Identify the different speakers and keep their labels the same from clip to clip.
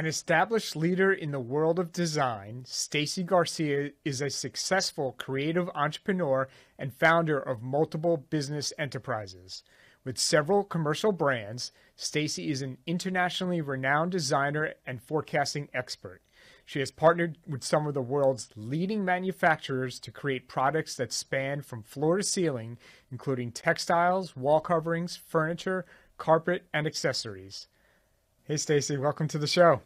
Speaker 1: An established leader in the world of design, Stacy Garcia is a successful creative entrepreneur and founder of multiple business enterprises. With several commercial brands, Stacy is an internationally renowned designer and forecasting expert. She has partnered with some of the world's leading manufacturers to create products that span from floor to ceiling, including textiles, wall coverings, furniture, carpet, and accessories. Hey, Stacy, welcome to the show.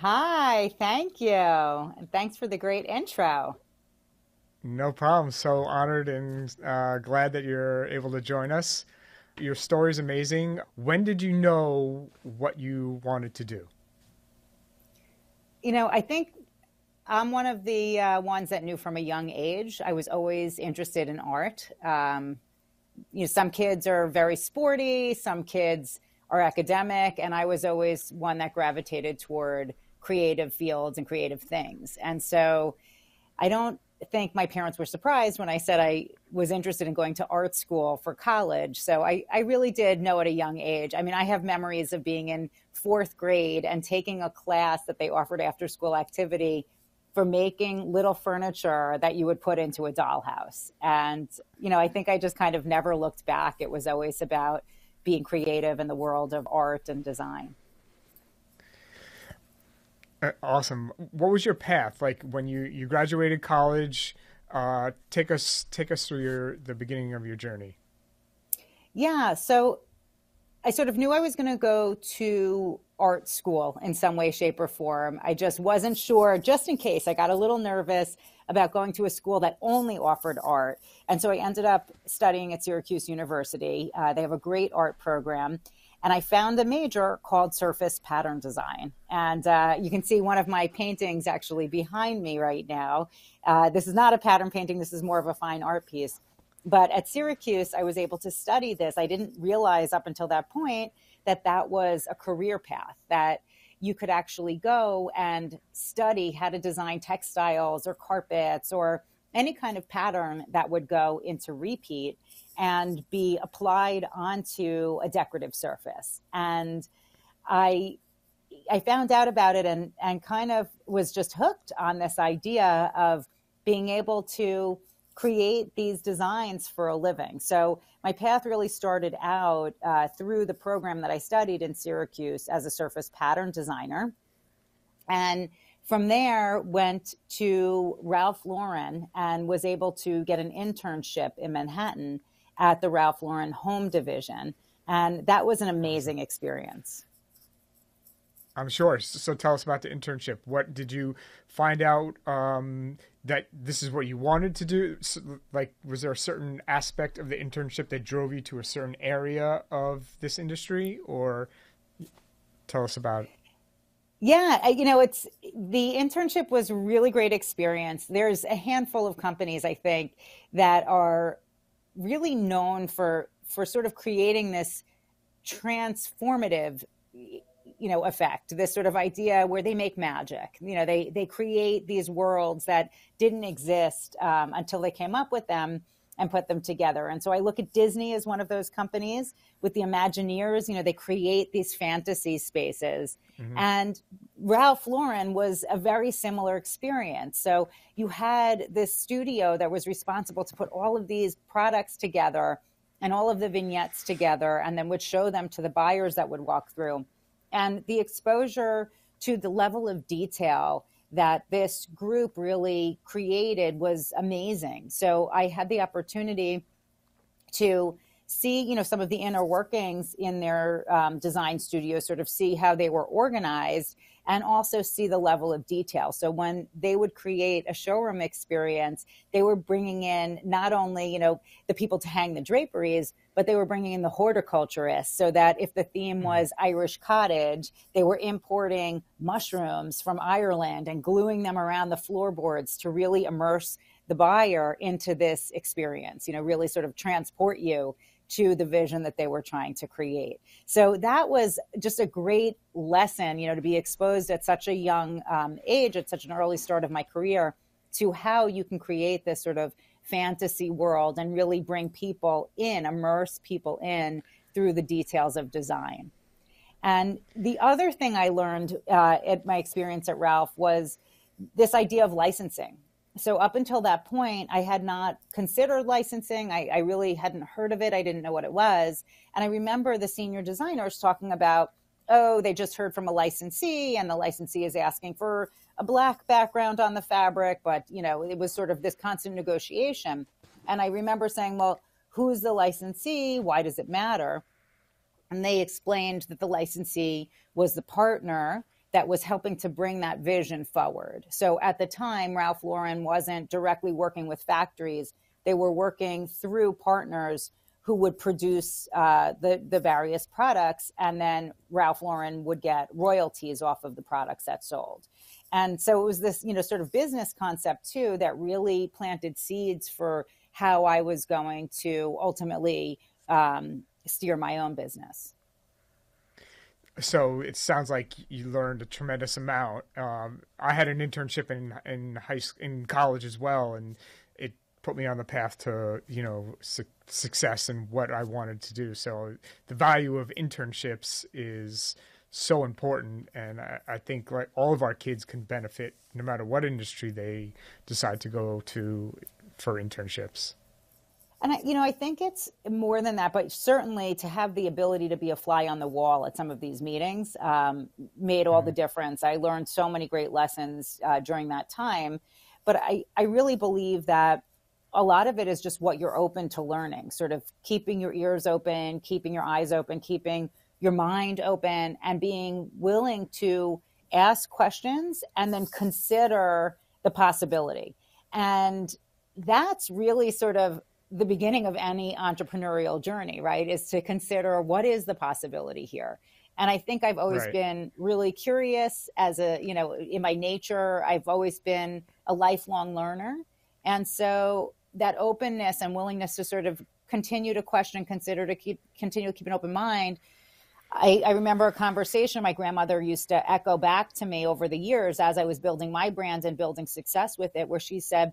Speaker 2: Hi, thank you. And thanks for the great intro.
Speaker 1: No problem. So honored and uh, glad that you're able to join us. Your story is amazing. When did you know what you wanted to do?
Speaker 2: You know, I think I'm one of the uh, ones that knew from a young age. I was always interested in art. Um, you know, some kids are very sporty, some kids are academic, and I was always one that gravitated toward creative fields and creative things. And so I don't think my parents were surprised when I said I was interested in going to art school for college. So I, I really did know at a young age. I mean, I have memories of being in fourth grade and taking a class that they offered after school activity for making little furniture that you would put into a dollhouse. And, you know, I think I just kind of never looked back. It was always about being creative in the world of art and design.
Speaker 1: Uh, awesome. What was your path like when you you graduated college? Uh, take us take us through your the beginning of your journey.
Speaker 2: Yeah, so I sort of knew I was going to go to art school in some way, shape, or form. I just wasn't sure, just in case. I got a little nervous about going to a school that only offered art. And so I ended up studying at Syracuse University. Uh, they have a great art program. And I found a major called Surface Pattern Design. And uh, you can see one of my paintings actually behind me right now. Uh, this is not a pattern painting, this is more of a fine art piece. But at Syracuse, I was able to study this. I didn't realize up until that point that that was a career path, that you could actually go and study how to design textiles or carpets or any kind of pattern that would go into repeat and be applied onto a decorative surface. And I I found out about it and and kind of was just hooked on this idea of being able to create these designs for a living. So my path really started out uh, through the program that I studied in Syracuse as a surface pattern designer, and from there went to Ralph Lauren and was able to get an internship in Manhattan at the Ralph Lauren home division, and that was an amazing experience.
Speaker 1: I'm sure. So tell us about the internship. What did you find out um, that this is what you wanted to do? So, like, was there a certain aspect of the internship that drove you to a certain area of this industry, or tell us about it?
Speaker 2: Yeah, you know, it's the internship was a really great experience. There's a handful of companies I think that are really known for for sort of creating this transformative you know effect this sort of idea where they make magic. You know they they create these worlds that didn't exist um, until they came up with them and put them together. And so i look at disney as one of those companies with the imagineers you know they create these fantasy spaces. Mm-hmm. and ralph lauren was a very similar experience. So you had this studio that was responsible to put all of these products together and all of the vignettes together and then would show them to the buyers that would walk through. And the exposure to the level of detail that this group really created was amazing. So I had the opportunity to see, you know, some of the inner workings in their um, design studio, sort of see how they were organized and also see the level of detail. So when they would create a showroom experience, they were bringing in not only, you know, the people to hang the draperies, but they were bringing in the horticulturists so that if the theme mm-hmm. was Irish cottage, they were importing mushrooms from Ireland and gluing them around the floorboards to really immerse the buyer into this experience, you know, really sort of transport you to the vision that they were trying to create. So that was just a great lesson, you know, to be exposed at such a young um, age, at such an early start of my career, to how you can create this sort of fantasy world and really bring people in, immerse people in through the details of design. And the other thing I learned uh, at my experience at Ralph was this idea of licensing. So up until that point, I had not considered licensing. I, I really hadn't heard of it. I didn't know what it was. And I remember the senior designers talking about, oh, they just heard from a licensee, and the licensee is asking for a black background on the fabric. But you know, it was sort of this constant negotiation. And I remember saying, well, who's the licensee? Why does it matter? And they explained that the licensee was the partner that was helping to bring that vision forward. So at the time, Ralph Lauren wasn't directly working with factories, they were working through partners who would produce uh, the, the various products, and then Ralph Lauren would get royalties off of the products that sold. And so it was this, you know, sort of business concept too that really planted seeds for how I was going to ultimately um, steer my own business.
Speaker 1: So it sounds like you learned a tremendous amount. Um, I had an internship in in high in college as well, and it put me on the path to you know su- success and what I wanted to do. So the value of internships is so important, and I, I think like all of our kids can benefit no matter what industry they decide to go to for internships.
Speaker 2: And I, you know, I think it's more than that, but certainly to have the ability to be a fly on the wall at some of these meetings um, made all mm-hmm. the difference. I learned so many great lessons uh, during that time, but I, I really believe that a lot of it is just what you're open to learning, sort of keeping your ears open, keeping your eyes open, keeping your mind open, and being willing to ask questions and then consider the possibility. And that's really sort of the beginning of any entrepreneurial journey, right? Is to consider what is the possibility here. And I think I've always right. been really curious as a, you know, in my nature, I've always been a lifelong learner. And so that openness and willingness to sort of continue to question, and consider to keep, continue to keep an open mind. I, I remember a conversation my grandmother used to echo back to me over the years as I was building my brand and building success with it, where she said,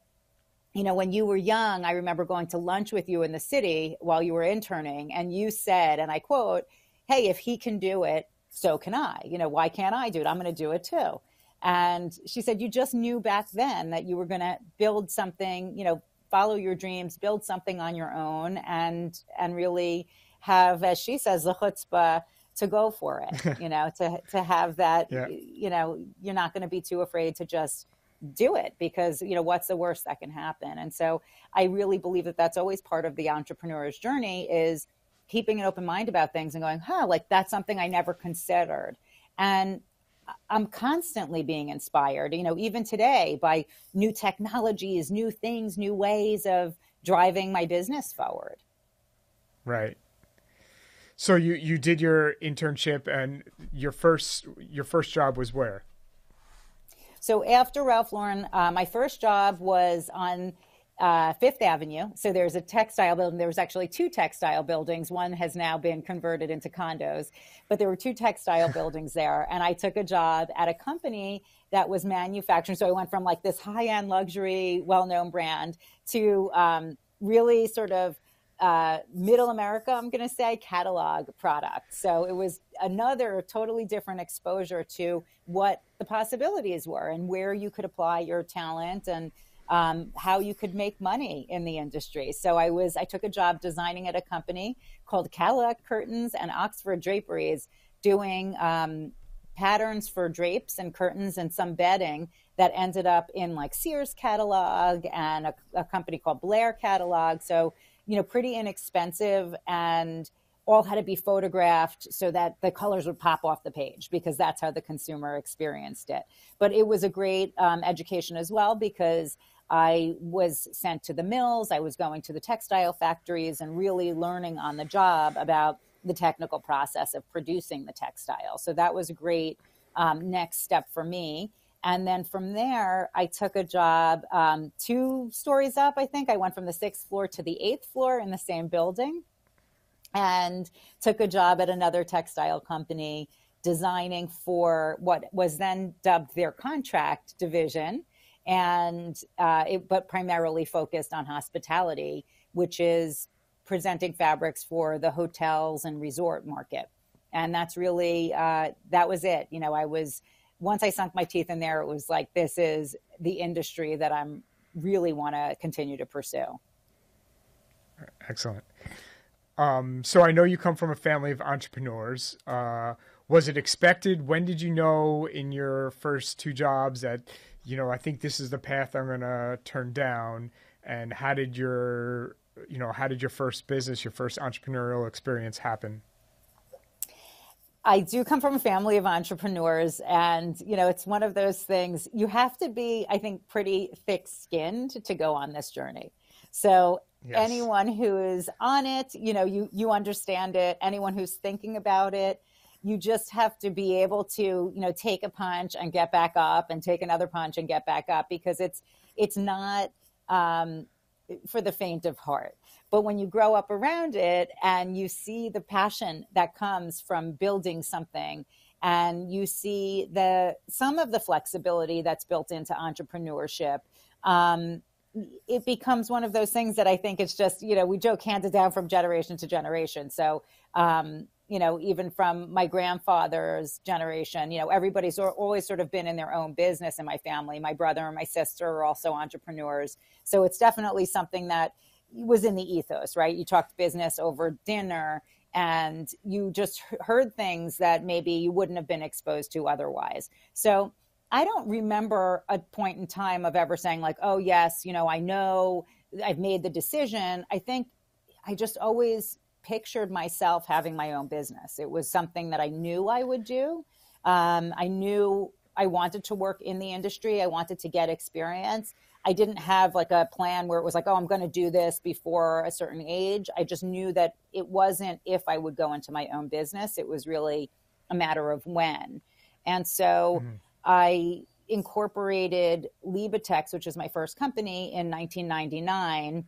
Speaker 2: you know, when you were young, I remember going to lunch with you in the city while you were interning, and you said, and I quote, Hey, if he can do it, so can I. You know, why can't I do it? I'm going to do it too. And she said, You just knew back then that you were going to build something, you know, follow your dreams, build something on your own, and and really have, as she says, the chutzpah to go for it. you know, to to have that. Yeah. You know, you're not going to be too afraid to just do it because you know what's the worst that can happen? And so i really believe that that's always part of the entrepreneur's journey is keeping an open mind about things and going huh like that's something i never considered. And i'm constantly being inspired you know even today by new technologies new things new ways of driving my business forward.
Speaker 1: Right. So you you did your internship and your first your first job was where
Speaker 2: so after Ralph Lauren, uh, my first job was on uh, Fifth Avenue. So there's a textile building. There was actually two textile buildings. One has now been converted into condos, but there were two textile buildings there. And I took a job at a company that was manufacturing. So I went from like this high end luxury, well known brand to um, really sort of uh, middle America, I'm going to say, catalog product. So it was another totally different exposure to what the possibilities were and where you could apply your talent and um, how you could make money in the industry. So I was I took a job designing at a company called Cadillac Curtains and Oxford Draperies, doing um, patterns for drapes and curtains and some bedding that ended up in like Sears catalog and a, a company called Blair catalog. So you know, pretty inexpensive and all had to be photographed so that the colors would pop off the page because that's how the consumer experienced it. But it was a great um, education as well because I was sent to the mills, I was going to the textile factories and really learning on the job about the technical process of producing the textile. So that was a great um, next step for me. And then from there, I took a job um, two stories up, I think. I went from the sixth floor to the eighth floor in the same building and took a job at another textile company designing for what was then dubbed their contract division and uh, it, but primarily focused on hospitality which is presenting fabrics for the hotels and resort market and that's really uh, that was it. You know, I was once I sunk my teeth in there, it was like this is the industry that I'm really want to continue to pursue.
Speaker 1: Excellent. Um, so I know you come from a family of entrepreneurs. Uh, was it expected? When did you know in your first two jobs that, you know, I think this is the path I'm going to turn down? And how did your, you know, how did your first business, your first entrepreneurial experience happen?
Speaker 2: I do come from a family of entrepreneurs, and you know, it's one of those things you have to be, I think, pretty thick skinned to go on this journey. So yes. anyone who is on it, you know, you you understand it. Anyone who's thinking about it, you just have to be able to, you know, take a punch and get back up, and take another punch and get back up because it's it's not um, for the faint of heart. But when you grow up around it and you see the passion that comes from building something and you see the some of the flexibility that's built into entrepreneurship um, it becomes one of those things that I think it's just, you know, we joke handed down from generation to generation. So, um, you know, even from my grandfather's generation, you know, everybody's always sort of been in their own business in my family. My brother and my sister are also entrepreneurs. So it's definitely something that was in the ethos, right? You talked business over dinner and you just heard things that maybe you wouldn't have been exposed to otherwise. So I don't remember a point in time of ever saying, like, oh, yes, you know, I know I've made the decision. I think I just always pictured myself having my own business. It was something that I knew I would do. Um, I knew I wanted to work in the industry, I wanted to get experience. I didn't have like a plan where it was like, oh, I'm going to do this before a certain age. I just knew that it wasn't if I would go into my own business. It was really a matter of when. And so mm-hmm. I incorporated LebaTex, which is my first company, in 1999.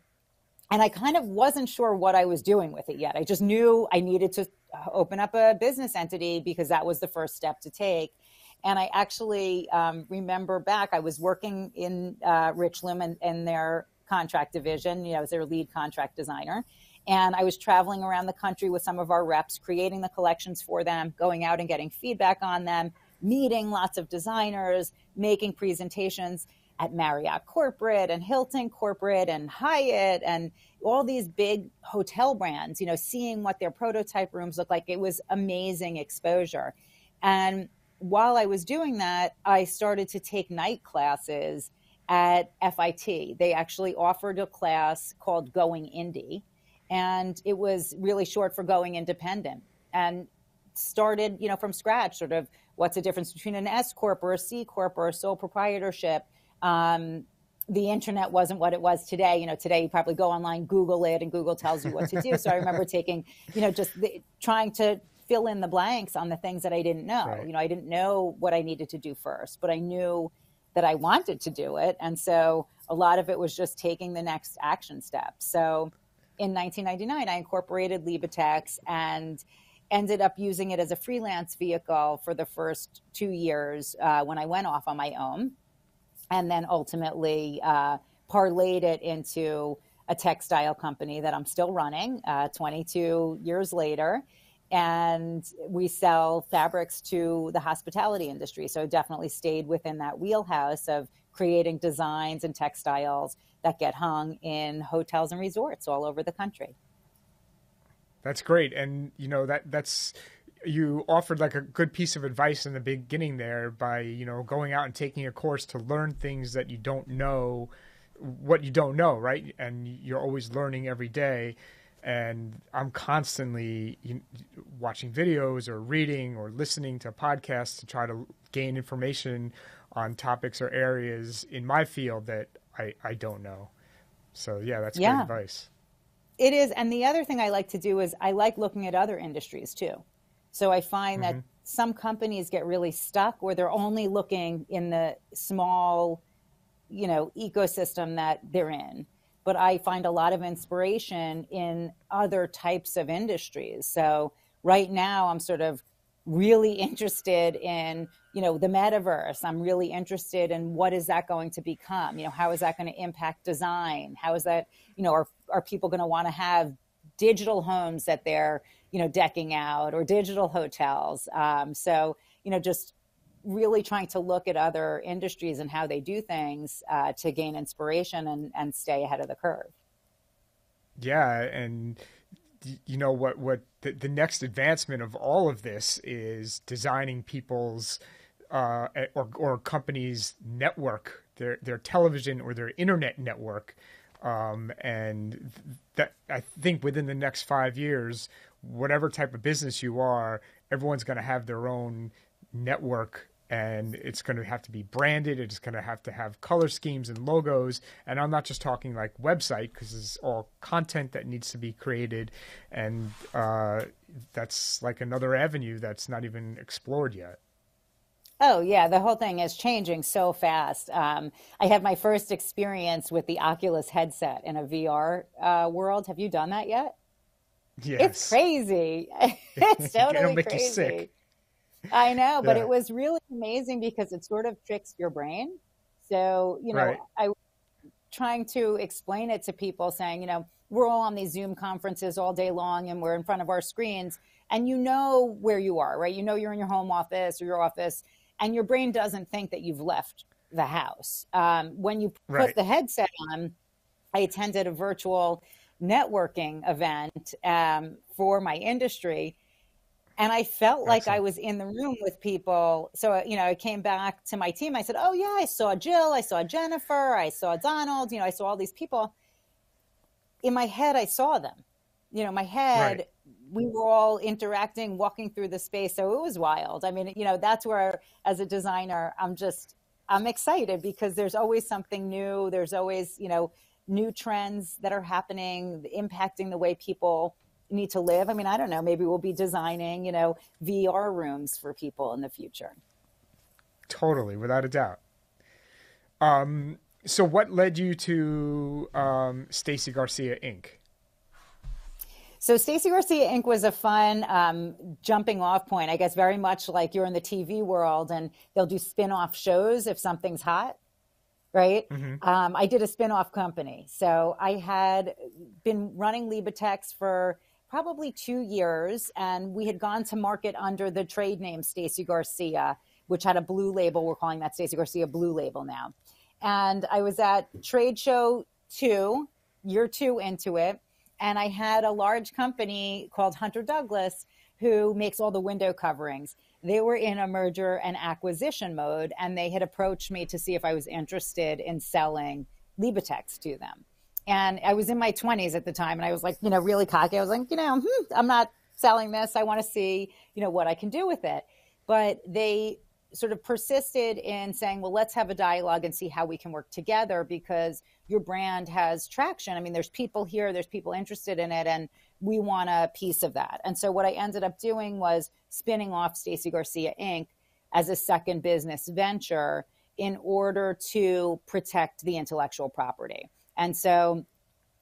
Speaker 2: And I kind of wasn't sure what I was doing with it yet. I just knew I needed to open up a business entity because that was the first step to take. And I actually um, remember back, I was working in uh, Richloom and, and their contract division, you know, as their lead contract designer. And I was traveling around the country with some of our reps, creating the collections for them, going out and getting feedback on them, meeting lots of designers, making presentations at Marriott Corporate and Hilton Corporate and Hyatt and all these big hotel brands, you know, seeing what their prototype rooms look like. It was amazing exposure. And while I was doing that, I started to take night classes at FIT. They actually offered a class called Going Indie, and it was really short for Going Independent. And started, you know, from scratch, sort of what's the difference between an S corp or a C corp or a sole proprietorship. Um, the internet wasn't what it was today. You know, today you probably go online, Google it, and Google tells you what to do. so I remember taking, you know, just the, trying to fill in the blanks on the things that I didn't know. Right. You know, I didn't know what I needed to do first, but I knew that I wanted to do it. And so a lot of it was just taking the next action step. So in 1999, I incorporated LebaTex and ended up using it as a freelance vehicle for the first two years uh, when I went off on my own. And then ultimately uh, parlayed it into a textile company that I'm still running uh, 22 years later and we sell fabrics to the hospitality industry. So definitely stayed within that wheelhouse of creating designs and textiles that get hung in hotels and resorts all over the country.
Speaker 1: That's great, and you know that that's you offered like a good piece of advice in the beginning there by you know going out and taking a course to learn things that you don't know what you don't know right and you're always learning every day and I'm constantly watching videos or reading or listening to podcasts to try to gain information on topics or areas in my field that I, I don't know. So yeah, that's yeah. great advice.
Speaker 2: It is, and the other thing I like to do is I like looking at other industries too. So I find mm-hmm. that some companies get really stuck where they're only looking in the small, you know, ecosystem that they're in but I find a lot of inspiration in other types of industries. So right now I'm sort of really interested in you know the metaverse i'm really interested in what is that going to become you know how is that going to impact design how is that you know are, are people going to want to have digital homes that they're you know decking out or digital hotels. Um, so you know just really trying to look at other industries and how they do things uh, to gain inspiration and, and stay ahead of the curve.
Speaker 1: Yeah, and you know what what the, the next advancement of all of this is designing people's uh, or or companies network their their television or their internet network um, and that I think within the next five years whatever type of business you are everyone's going to have their own network and it's going to have to be branded. It's going to have to have color schemes and logos. And I'm not just talking like website because it's all content that needs to be created, and uh, that's like another avenue that's not even explored yet.
Speaker 2: Oh yeah, the whole thing is changing so fast. Um, I had my first experience with the Oculus headset in a VR uh, world. Have you done that yet?
Speaker 1: Yes.
Speaker 2: It's crazy. it's totally crazy. I know, but yeah. it was really amazing because it sort of tricks your brain. So, you know, right. I was trying to explain it to people saying, you know, we're all on these Zoom conferences all day long and we're in front of our screens and you know where you are, right? You know you're in your home office or your office and your brain doesn't think that you've left the house. Um, when you put right. the headset on, I attended a virtual networking event um, for my industry and I felt Excellent. like I was in the room with people. So, you know, I came back to my team. I said, Oh, yeah, I saw Jill. I saw Jennifer. I saw Donald. You know, I saw all these people. In my head, I saw them. You know, my head, right. We were all interacting, walking through the space. So it was wild. I mean, you know, that's where, as a designer, I'm just, I'm excited because there's always something new. There's always, you know, new trends that are happening, impacting the way people need to live. I mean, I don't know. Maybe we'll be designing, you know, VR rooms for people in the future.
Speaker 1: Totally, without a doubt. Um, so, what led you to um, Stacy Garcia Inc.?
Speaker 2: So Stacy Garcia Inc. was a fun um, jumping off point, I guess, very much like you're in the TV world and they'll do spin off shows if something's hot, right? Mm-hmm. Um, I did a spin off company. So I had been running LebaTex for probably two years, and we had gone to market under the trade name Stacy Garcia, which had a blue label. We're calling that Stacy Garcia Blue Label now. And I was at trade show two, year two into it, and I had a large company called Hunter Douglas who makes all the window coverings. They were in a merger and acquisition mode, and they had approached me to see if I was interested in selling LebaTex to them. And I was in my 20s at the time, and I was like, you know, really cocky. I was like, you know, hmm, I'm not selling this. I want to see, you know, what I can do with it. But they sort of persisted in saying, well, let's have a dialogue and see how we can work together because your brand has traction. I mean, there's people here, there's people interested in it, and we want a piece of that. And so what I ended up doing was spinning off Stacy Garcia Inc. as a second business venture in order to protect the intellectual property. And so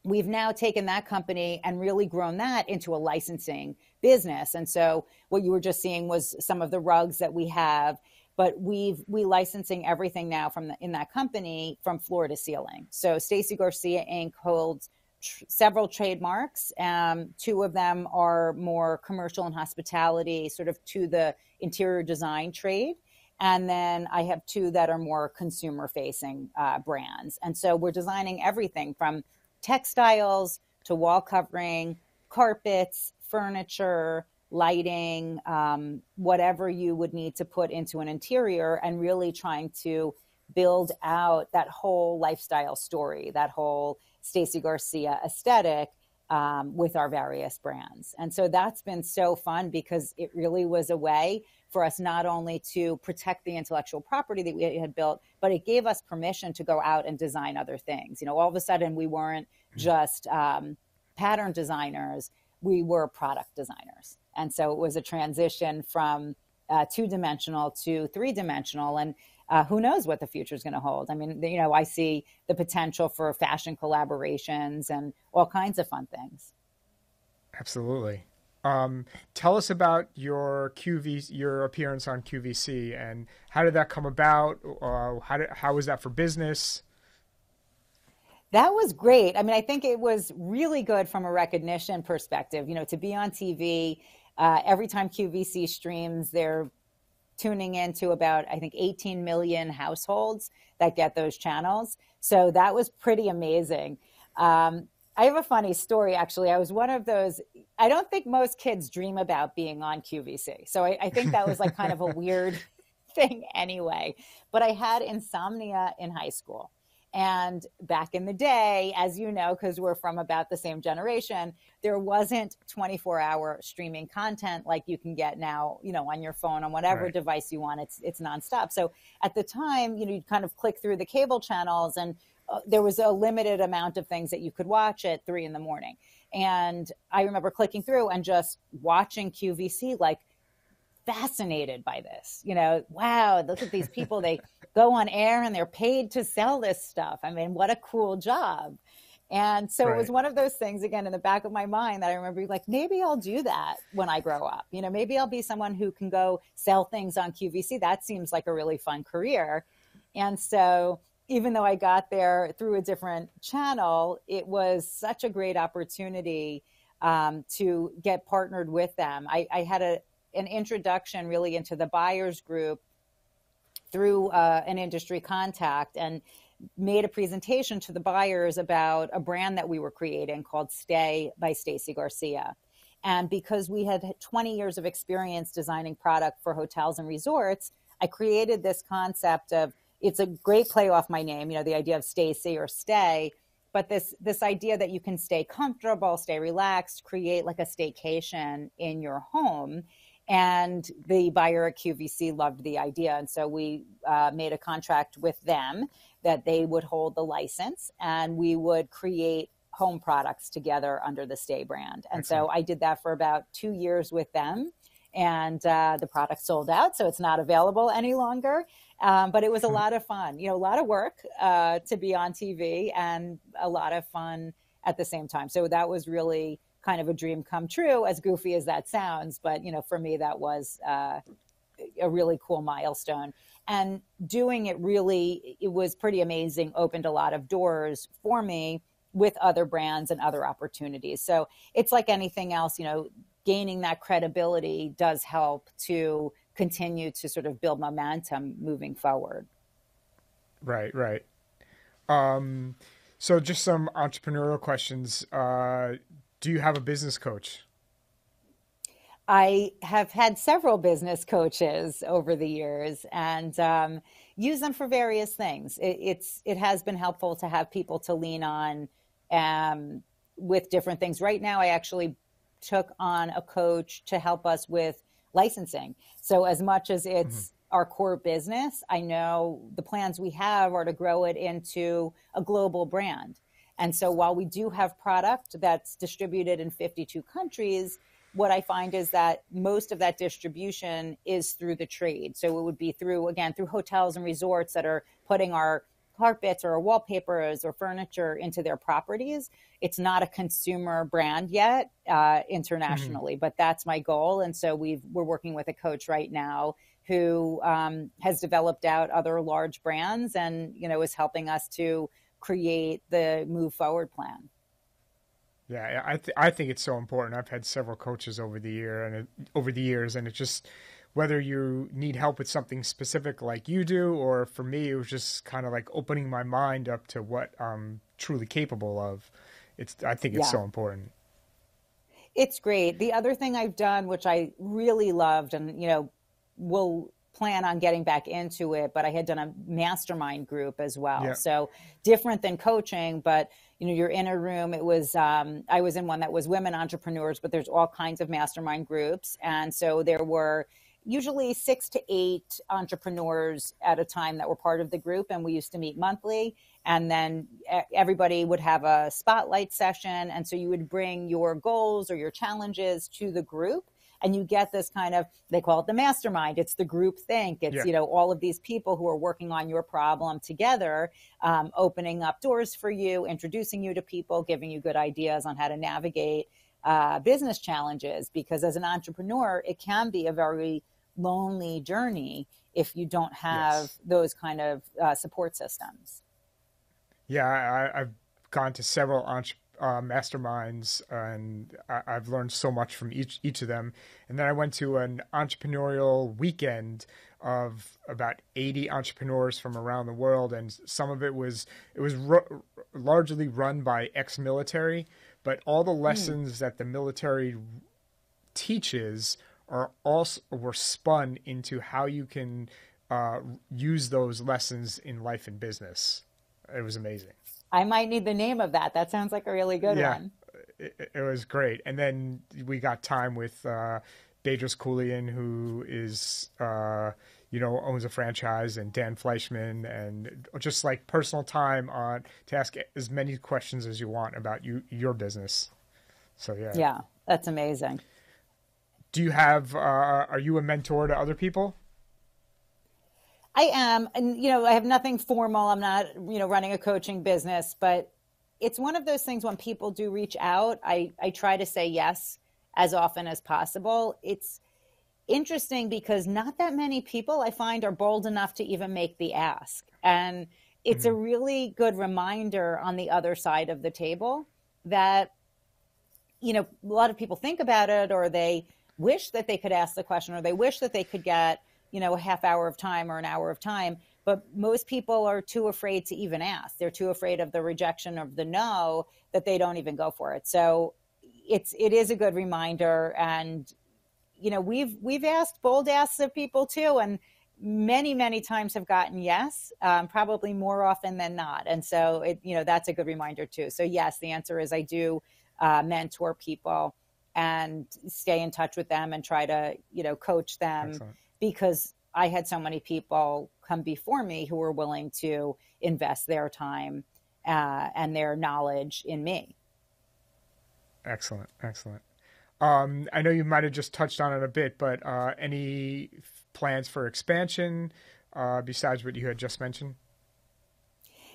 Speaker 2: we've now taken that company and really grown that into a licensing business. And so what you were just seeing was some of the rugs that we have, but we've we licensing everything now from the, in that company from floor to ceiling. So Stacy Garcia Inc. holds tr- several trademarks. Um, two of them are more commercial and hospitality, sort of to the interior design trade. And then I have two that are more consumer facing uh, brands. And so we're designing everything from textiles to wall covering, carpets, furniture, lighting, um, whatever you would need to put into an interior, and really trying to build out that whole lifestyle story, that whole Stacy Garcia aesthetic um, with our various brands. And so that's been so fun because it really was a way for us not only to protect the intellectual property that we had built, but it gave us permission to go out and design other things. You know, all of a sudden we weren't mm-hmm. just um, pattern designers, we were product designers. And so it was a transition from uh, two dimensional to three dimensional. And uh, who knows what the future is going to hold? I mean, you know, I see the potential for fashion collaborations and all kinds of fun things.
Speaker 1: Absolutely. Um, tell us about your QV, your appearance on QVC, and how did that come about? Uh, how did, how was that for business?
Speaker 2: That was great. I mean, I think it was really good from a recognition perspective. You know, to be on TV uh, every time QVC streams, they're tuning into about I think 18 million households that get those channels. So that was pretty amazing. Um, I have a funny story actually. I was one of those. I don't think most kids dream about being on QVC. So I, I think that was like kind of a weird thing anyway. But I had insomnia in high school. And back in the day, as you know, because we're from about the same generation, there wasn't 24 hour streaming content like you can get now, you know, on your phone, on whatever right. device you want. It's, it's nonstop. So at the time, you know, you'd kind of click through the cable channels and uh, there was a limited amount of things that you could watch at three in the morning. And I remember clicking through and just watching QVC like fascinated by this. You know, wow, look at these people. They go on air and they're paid to sell this stuff. I mean, what a cool job. And so right. it was one of those things again in the back of my mind that I remember like maybe I'll do that when I grow up. You know, maybe I'll be someone who can go sell things on QVC. That seems like a really fun career. And so even though I got there through a different channel, it was such a great opportunity um, to get partnered with them. I, I had a, an introduction really into the buyers group through uh, an industry contact and made a presentation to the buyers about a brand that we were creating called Stay by Stacy Garcia. And because we had 20 years of experience designing product for hotels and resorts, I created this concept of it's a great play off my name, you know, the idea of Stacy or stay, but this this idea that you can stay comfortable, stay relaxed, create like a staycation in your home and the buyer at QVC loved the idea. And so we uh, made a contract with them that they would hold the license and we would create home products together under the Stay brand. And Excellent. so I did that for about two years with them. And uh, the product sold out, so it's not available any longer. Um, but it was a lot of fun, you know, a lot of work uh, to be on TV and a lot of fun at the same time. So that was really kind of a dream come true, as goofy as that sounds. But, you know, for me, that was uh, a really cool milestone. And doing it really, it was pretty amazing, opened a lot of doors for me with other brands and other opportunities. So it's like anything else, you know, gaining that credibility does help to continue to sort of build momentum moving forward.
Speaker 1: Right, right. Um, so just some entrepreneurial questions. Uh, do you have a business coach?
Speaker 2: I have had several business coaches over the years and um, use them for various things. It, it's it has been helpful to have people to lean on um, with different things. Right now, I actually took on a coach to help us with licensing. So as much as it's mm-hmm. our core business, I know the plans we have are to grow it into a global brand. And so while we do have product that's distributed in 52 countries, what I find is that most of that distribution is through the trade. So it would be through, again, through hotels and resorts that are putting our carpets or wallpapers or furniture into their properties. It's not a consumer brand yet uh, internationally, mm-hmm. but that's my goal. And so we we're working with a coach right now who um, has developed out other large brands and you know is helping us to create the move forward plan.
Speaker 1: Yeah, I th- I think it's so important. I've had several coaches over the year and it, over the years, and it's just whether you need help with something specific like you do, or for me, it was just kind of like opening my mind up to what I'm truly capable of. It's I think it's yeah. so important.
Speaker 2: It's great. The other thing I've done, which I really loved, and you know, will plan on getting back into it, but I had done a mastermind group as well. Yeah. So different than coaching, but you know, you're in a room. It was um, I was in one that was women entrepreneurs, but there's all kinds of mastermind groups, and so there were usually six to eight entrepreneurs at a time that were part of the group, and we used to meet monthly. And then everybody would have a spotlight session, and so you would bring your goals or your challenges to the group and you get this kind of they call it the mastermind it's the group think it's yeah. you know all of these people who are working on your problem together um, opening up doors for you introducing you to people giving you good ideas on how to navigate uh, business challenges because as an entrepreneur it can be a very lonely journey if you don't have yes. those kind of uh, support systems
Speaker 1: yeah I, i've gone to several entre- uh, masterminds, and I- have learned so much from each each of them. And then I went to an entrepreneurial weekend of about 80 entrepreneurs from around the world, and some of it was it was ru- largely run by ex-military, but all the hmm. lessons mm. that the military teaches are also were spun into how you can uh, use those lessons in life and business. It was amazing.
Speaker 2: I might need the name of that. That sounds like a really good yeah, one.
Speaker 1: It, it was great. And then we got time with uh, Bedros Keuilian, who is, uh, you know, owns a franchise, and Dan Fleyshman, and just like personal time on to ask as many questions as you want about you your business. So yeah,
Speaker 2: yeah, that's amazing.
Speaker 1: Do you have? Uh, are you a mentor to other people?
Speaker 2: I am, and you know, I have nothing formal. I'm not, you know, running a coaching business, but it's one of those things when people do reach out, I I try to say yes as often as possible. It's interesting because not that many people I find are bold enough to even make the ask. And it's mm-hmm. a really good reminder on the other side of the table that you know, a lot of people think about it or they wish that they could ask the question or they wish that they could get you know, a half hour of time or an hour of time. But most people are too afraid to even ask. They're too afraid of the rejection of the no that they don't even go for it. So it's it is a good reminder. And you know, we've we've asked bold asks of people too, and many many times have gotten yes, um, probably more often than not. And so it you know that's a good reminder too. So yes, the answer is I do uh, mentor people and stay in touch with them and try to you know coach them. Because I had so many people come before me who were willing to invest their time uh, and their knowledge in me.
Speaker 1: Excellent, excellent. Um, I know you might have just touched on it a bit, but uh, any plans for expansion uh, besides what you had just mentioned?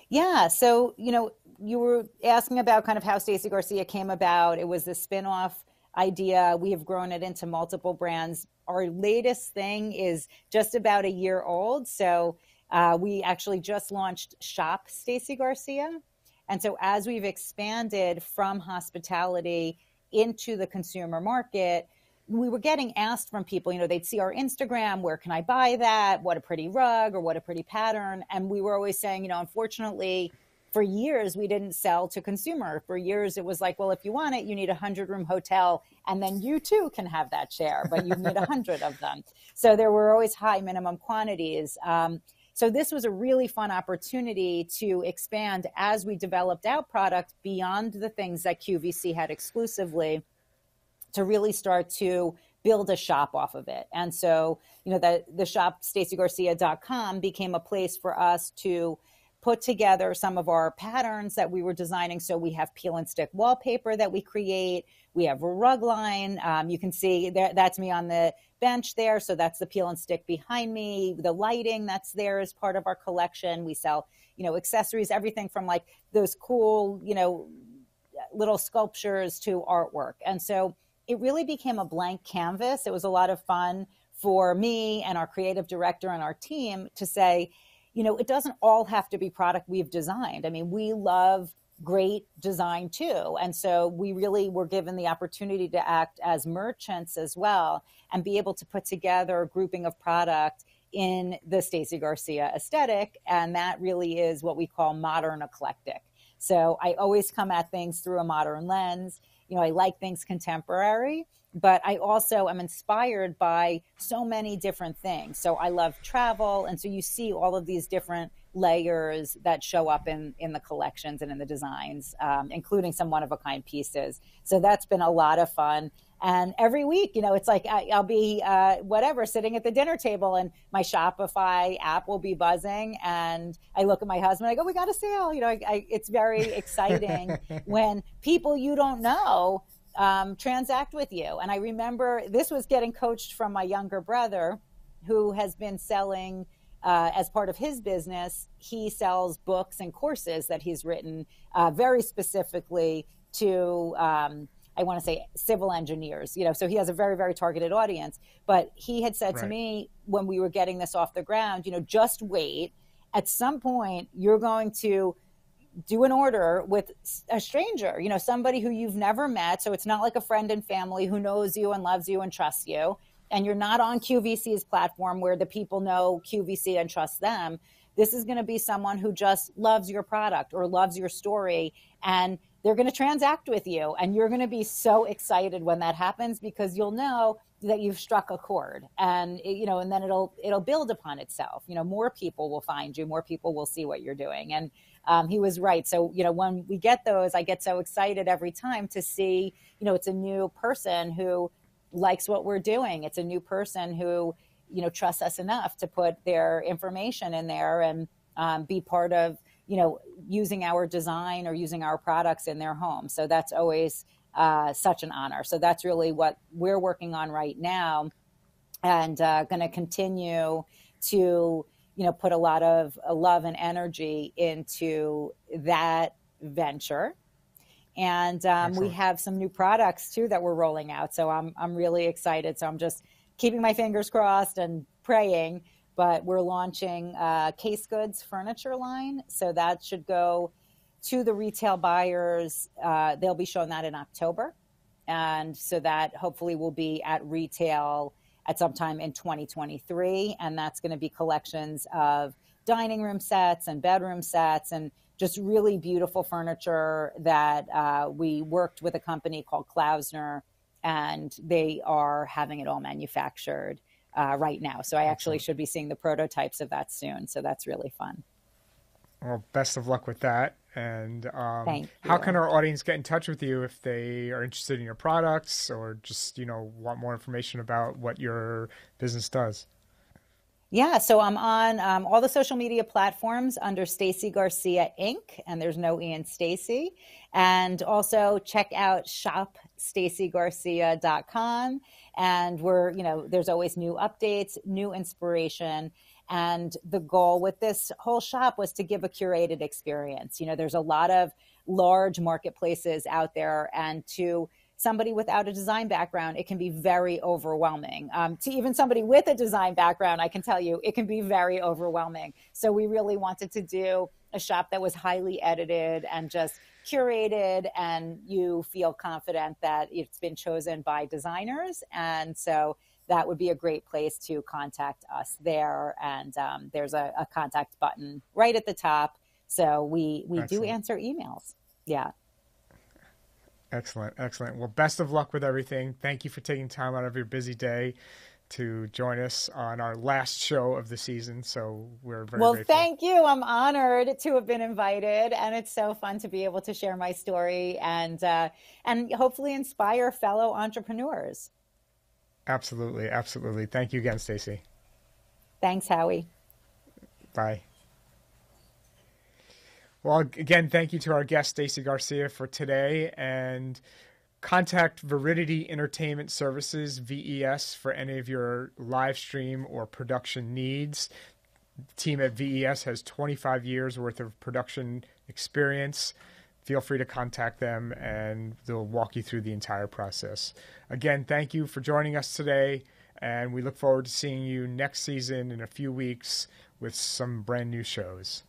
Speaker 2: Yeah, so you know, you were asking about kind of how Stacy Garcia came about. It was a spinoff idea. We have grown it into multiple brands. Our latest thing is just about a year old. So uh, we actually just launched Shop Stacy Garcia. And so as we've expanded from hospitality into the consumer market, we were getting asked from people, you know, they'd see our Instagram, where can I buy that? What a pretty rug or what a pretty pattern. And we were always saying, you know, unfortunately, for years we didn't sell to consumer. For years it was like well if you want it you need a hundred room hotel and then you too can have that share but you need a hundred of them. So there were always high minimum quantities. Um, so this was a really fun opportunity to expand as we developed out product beyond the things that qvc had exclusively to really start to build a shop off of it. And so you know the, the shop stacygarcia.com became a place for us to put together some of our patterns that we were designing. So we have peel and stick wallpaper that we create. We have a rug line. Um, you can see there, that's me on the bench there. So that's the peel and stick behind me. The lighting that's there is part of our collection. We sell, you know, accessories, everything from like those cool, you know, little sculptures to artwork. And so it really became a blank canvas. It was a lot of fun for me and our creative director and our team to say, you know, it doesn't all have to be product we've designed. I mean, we love great design too. And so we really were given the opportunity to act as merchants as well and be able to put together a grouping of product in the Stacy Garcia aesthetic. And that really is what we call modern eclectic. So I always come at things through a modern lens. You know, I like things contemporary, but I also am inspired by so many different things. So I love travel. And so you see all of these different layers that show up in, in the collections and in the designs, um, including some one of a kind pieces. So that's been a lot of fun. And every week, you know, it's like I, will be uh, whatever sitting at the dinner table, and my Shopify app will be buzzing. And I look at my husband, I go, "We got a sale!" You know, I, I, it's very exciting when people you don't know um, transact with you. And I remember this was getting coached from my younger brother, who has been selling. Uh, as part of his business, he sells books and courses that he's written uh, very specifically to, um, I want to say, civil engineers. You know, so he has a very, very targeted audience. But he had said right. to me when we were getting this off the ground, you know, just wait. At some point, you're going to do an order with a stranger, you know, somebody who you've never met. So it's not like a friend and family who knows you and loves you and trusts you. And you're not on QVC's platform where the people know QVC and trust them. This is going to be someone who just loves your product or loves your story and they're going to transact with you. And you're going to be so excited when that happens because you'll know that you've struck a chord and you know and then it'll it'll build upon itself you know more people will find you more people will see what you're doing and um, he was right. So, you know, when we get those, I get so excited every time to see, you know, it's a new person who likes what we're doing. It's a new person who, you know, trusts us enough to put their information in there and um, be part of, you know, using our design or using our products in their home. So that's always uh, such an honor. So that's really what we're working on right now and uh, going to continue to you know, put a lot of uh, love and energy into that venture. And um, we have some new products too that we're rolling out. So I'm, I'm really excited. So I'm just keeping my fingers crossed and praying. But we're launching a case goods furniture line. So that should go to the retail buyers. Uh, they'll be showing that in October. And so that hopefully will be at retail at some time in 2023. And that's going to be collections of dining room sets and bedroom sets and just really beautiful furniture that uh, we worked with a company called Klaussner, and they are having it all manufactured uh, right now. So I actually should be seeing the prototypes of that soon. So that's really fun.
Speaker 1: Well, best of luck with that. And um, how can our audience get in touch with you if they are interested in your products or just you know want more information about what your business does?
Speaker 2: Yeah, so I'm on um, all the social media platforms under Stacy Garcia Inc. and there's no in Stacy. And also check out shopstacygarcia.com. And we're, you know, there's always new updates, new inspiration. And the goal with this whole shop was to give a curated experience. You know, there's a lot of large marketplaces out there, and to somebody without a design background, it can be very overwhelming. Um, to even somebody with a design background, I can tell you, it can be very overwhelming. So we really wanted to do a shop that was highly edited and just curated, and you feel confident that it's been chosen by designers. And so that would be a great place to contact us there. And um, there's a, a, contact button right at the top. So we, we do answer emails. Yeah.
Speaker 1: Excellent. Excellent. Well, best of luck with everything. Thank you for taking time out of your busy day to join us on our last show of the season. So we're very
Speaker 2: well.
Speaker 1: Grateful.
Speaker 2: Thank you. I'm honored to have been invited, and it's so fun to be able to share my story and uh, and hopefully inspire fellow entrepreneurs.
Speaker 1: Absolutely, absolutely. Thank you again, Stacy.
Speaker 2: Thanks, Howie.
Speaker 1: Bye. Well, again, thank you to our guest, Stacy Garcia, for today. And contact Viridity Entertainment Services, VES, for any of your live stream or production needs. The team at VES has 25 years worth of production experience feel free to contact them and they'll walk you through the entire process. Again, thank you for joining us today, and we look forward to seeing you next season in a few weeks with some brand new shows.